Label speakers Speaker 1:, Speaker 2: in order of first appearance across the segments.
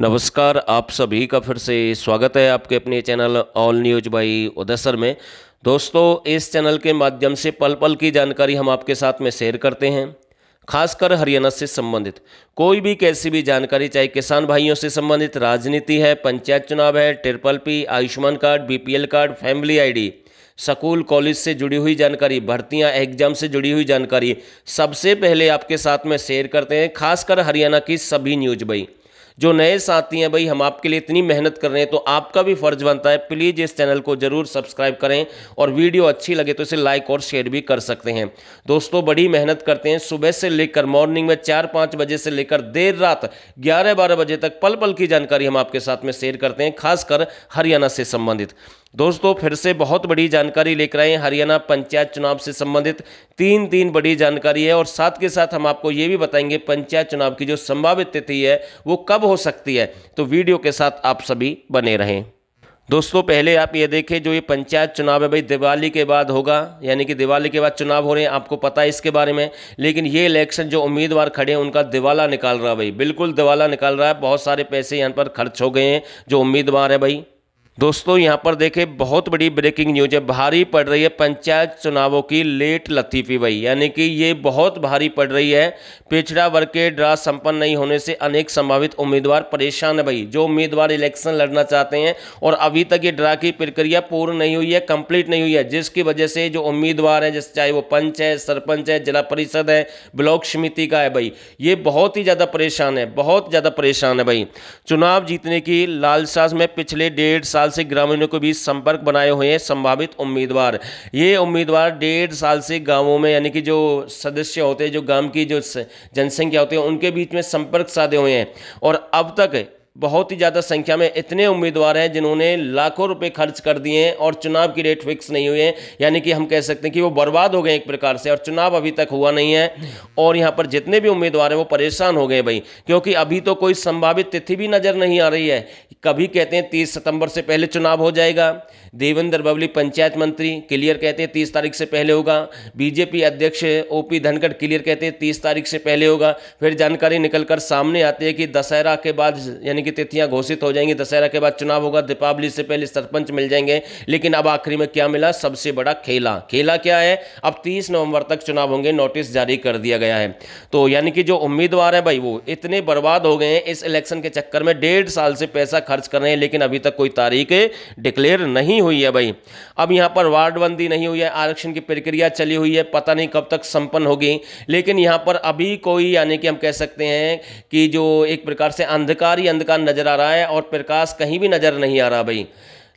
Speaker 1: नमस्कार, आप सभी का फिर से स्वागत है आपके अपने channel all news by Uday sir में। दोस्तों, इस चैनल के माध्यम से पल पल की जानकारी हम आपके साथ में शेयर करते हैं। खासकर हरियाणा से संबंधित। कोई भी कैसी भी जानकारी, चाहे किसान भाइयों से संबंधित, राजनीति है, पंचायत चुनाव है triple P Ayushman card BPL card family ID school college से जुड़ी हुई जानकारी, भर्तियाँ एग्ज़ाम से जुड़ी हुई जानकारी, सबसे पहले आपके साथ में शेयर करते हैं, खासकर हरियाणा की सभी न्यूज़ भाई जो नए साथी हैं, भाई, हम आपके लिए इतनी मेहनत कर रहे हैं तो आपका भी फ़र्ज़ बनता है। प्लीज़ इस चैनल को ज़रूर सब्सक्राइब करें और वीडियो अच्छी लगे तो इसे लाइक और शेयर भी कर सकते हैं। दोस्तों, बड़ी मेहनत करते हैं। सुबह से लेकर मॉर्निंग में चार पाँच बजे से लेकर देर रात ग्यारह बारह बजे तक पल पल की जानकारी हम आपके साथ में शेयर करते हैं, खासकर हरियाणा से संबंधित। दोस्तों, फिर से बहुत बड़ी जानकारी लेकर आए हरियाणा पंचायत चुनाव से संबंधित तीन तीन बड़ी जानकारी है और साथ के साथ हम आपको ये भी बताएँगे, पंचायत चुनाव की जो संभावित तिथि है, वो कब हो सकती है तो वीडियो के साथ आप सभी बने रहें। दोस्तों, पहले आप ये देखें जो ये पंचायत चुनाव है, भाई दिवाली के बाद होगा, यानी कि दिवाली के बाद चुनाव हो रहे हैं, आपको पता है इसके बारे में, लेकिन ये इलेक्शन जो उम्मीदवार खड़े हैं, उनका दिवाला निकाल रहा है भाई, बिल्कुल दिवाला निकाल रहा है, बहुत सारे पैसे यहाँ पर खर्च हो गए हैं, जो उम्मीदवार है भाई। दोस्तों, यहाँ पर देखें, बहुत बड़ी ब्रेकिंग न्यूज़ है। भारी पड़ रही है पंचायत चुनावों की लेट लतीफ़ी भाई यानी कि ये बहुत भारी पड़ रही है। पिछड़ा वर्ग के ड्रा संपन्न नहीं होने से अनेक संभावित उम्मीदवार परेशान है भाई। जो उम्मीदवार इलेक्शन लड़ना चाहते हैं और अभी तक ये ड्रा की प्रक्रिया पूर्ण नहीं हुई है कंप्लीट नहीं हुई है, जिसकी वजह से जो उम्मीदवार हैं, जैसे चाहे वो पंच है सरपंच है, जिला परिषद है, ब्लॉक समिति का है भाई, ये बहुत ही ज़्यादा परेशान है, बहुत ज़्यादा परेशान है भाई। चुनाव जीतने की लालसा में पिछले डेढ़ साल साल से ग्रामीणों के बीच संपर्क बनाए हुए हैं संभावित उम्मीदवार। ये उम्मीदवार डेढ़ साल से गाँवों में, यानी कि जो सदस्य होते हैं, जो गाँव की जो जनसंख्या होती है, उनके बीच में संपर्क साधे हुए हैं। और अब तक बहुत ही ज़्यादा संख्या में इतने उम्मीदवार हैं जिन्होंने लाखों रुपए खर्च कर दिए हैं और चुनाव की डेट फिक्स नहीं हुई है। यानी कि हम कह सकते हैं कि वो बर्बाद हो गए एक प्रकार से और चुनाव अभी तक हुआ नहीं है। और यहाँ पर जितने भी उम्मीदवार हैं वो परेशान हो गए भाई, क्योंकि अभी तो कोई संभावित तिथि भी नज़र नहीं आ रही है। कभी कहते हैं तीस सितंबर से पहले चुनाव हो जाएगा। देवेंद्र बबली पंचायत मंत्री क्लियर कहते हैं तीस तारीख से पहले होगा। बीजेपी अध्यक्ष ओ पी धनखड़ क्लियर कहते हैं तीस तारीख से पहले होगा। फिर जानकारी निकलकर सामने आती है कि दशहरा के बाद, यानी कि तिथियाँ घोषित हो जाएँगी। दशहरा के बाद चुनाव होगा, दीपावली से पहले सरपंच मिल जाएँगे, लेकिन अब आखिरी में क्या मिला? सबसे बड़ा खेला। खेला क्या है? अब तीस नवंबर तक चुनाव होंगे, नोटिस जारी कर दिया गया है। तो यानी कि जो उम्मीदवार है भाई, वो इतने बर्बाद हो गए हैं, इस इलेक्शन के चक्कर में डेढ़ साल से पैसा खर्च कर रहे हैं, लेकिन अभी तक कोई तारीख डिक्लेयर नहीं हुई है भाई। अब यहाँ पर वार्डबंदी नहीं हुई है, आरक्षण की प्रक्रिया चली हुई है, पता नहीं कब तक संपन्न होगी, लेकिन यहाँ पर अभी कोई, यानी कि हम कह सकते हैं कि जो एक प्रकार से अंधकार ही अंधकार नज़र आ रहा है और प्रकाश कहीं भी नज़र नहीं आ रहा भाई।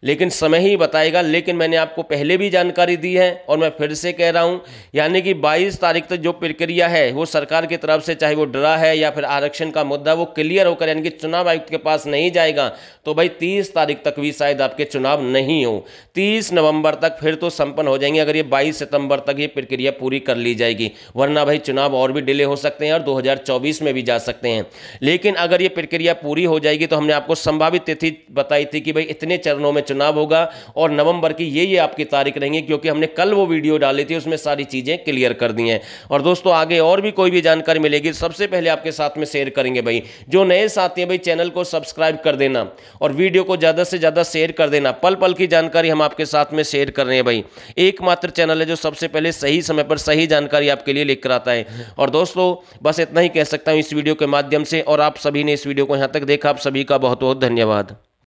Speaker 1: लेकिन समय ही बताएगा, लेकिन मैंने आपको पहले भी जानकारी दी है और मैं फिर से कह रहा हूँ, यानी कि 22 तारीख तक जो प्रक्रिया है, वो सरकार की तरफ़ से, चाहे वो डरा है या फिर आरक्षण का मुद्दा, वो क्लियर होकर, यानी कि चुनाव आयुक्त के पास नहीं जाएगा तो भाई 30 तारीख तक भी शायद आपके चुनाव नहीं हो। 30 नवंबर तक फिर तो संपन्न हो जाएँगे, अगर ये बाईस सितंबर तक ये प्रक्रिया पूरी कर ली जाएगी, वरना भाई चुनाव और भी डिले हो सकते हैं और दो हज़ार चौबीस में भी जा सकते हैं। लेकिन अगर ये प्रक्रिया पूरी हो जाएगी तो हमने आपको संभावित तिथि बताई थी कि भाई इतने चरणों में चुनाव होगा और नवंबर की ये ये आपकी तारीख रहेंगी, क्योंकि हमने कल वो वीडियो डाली थी, उसमें सारी चीज़ें क्लियर कर दी हैं। और दोस्तों, आगे और भी कोई भी जानकारी मिलेगी, सबसे पहले आपके साथ में शेयर करेंगे भाई। जो नए साथी हैं भाई, चैनल को सब्सक्राइब कर देना और वीडियो को ज़्यादा से ज़्यादा शेयर कर देना। पल पल की जानकारी हम आपके साथ में शेयर कर रहे हैं भाई। एकमात्र चैनल है जो सबसे पहले सही समय पर सही जानकारी आपके लिए लेकर आता है। और दोस्तों, बस इतना ही कह सकता हूँ इस वीडियो के माध्यम से, और आप सभी ने इस वीडियो को यहाँ तक देखा। आप सभी का बहुत बहुत धन्यवाद।